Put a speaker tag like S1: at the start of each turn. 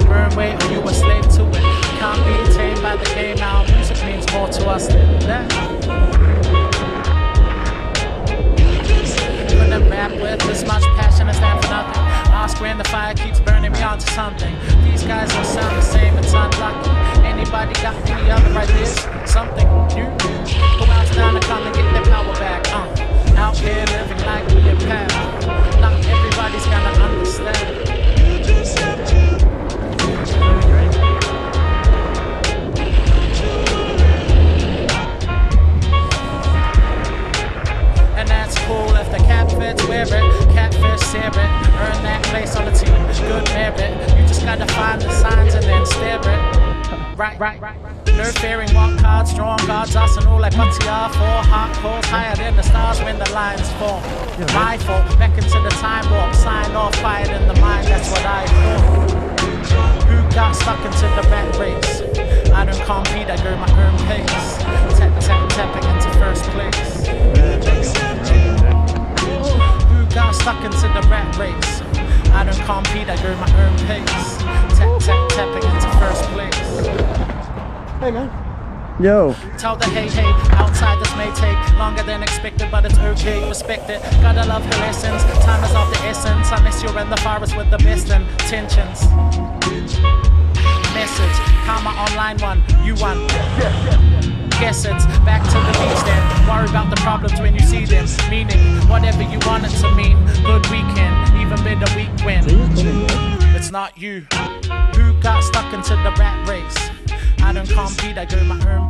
S1: your burn way or you a slave to it. Can't be tamed by the game now. Music means more to us than that. Couldn't rap with as much passion as stand for nothing. Oscar and the fire keeps burning me onto something. These guys catfish wear it, catfish it, earn that place on the team, good merit. You just gotta find the signs and then stare it. Right, right, right. Nerve fearing walk cards, strong guards, Arsenal like Batia, four hot calls higher than the stars when the lines fall. My fault, back into the time warp, sign off, fired in the mind, that's what I thought. Who got stuck into the rat race? I don't compete, I go my own pace. Tap, tap, tapping into first place. Rat race? I don't compete, I go my own pace. Tap, tap, tapping into first place.
S2: Hey man.
S3: Yo.
S1: Tell the hey hey, outsiders may take longer than expected, but it's okay, respect it. Gotta love the lessons, time is of the essence, unless you're in the forest with the best intentions. Message, karma online one, you won. Guess it's back to the beach then. Worry about the problems when you see them. Meaning, whatever you want it to mean. Good weekend, even better week when. It's not you who got stuck into the rat race. I don't compete, I go my own.